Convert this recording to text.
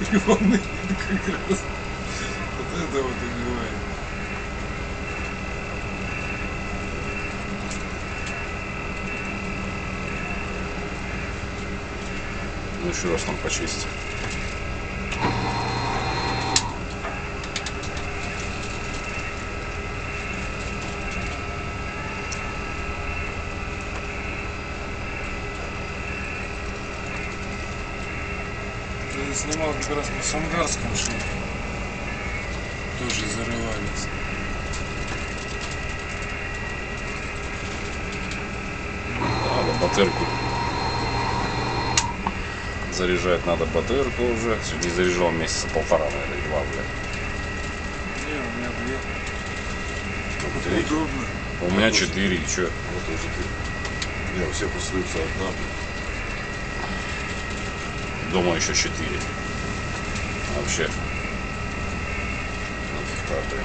Ебаный, как раз. Вот это вот убивает. Ну еще раз там почистить. Я снимал как раз на Самгарском шоу. Тоже зарывались. Надо батырку. Заряжать надо батырку уже. Сегодня заряжал месяца полтора, наверное, два, блядь. Не, у меня две. Три. Удобно. У меня четыре, и чё? Вот тоже ты. Не, у всех остаются одна. Дома еще четыре. Вообще. Нафиг, правда.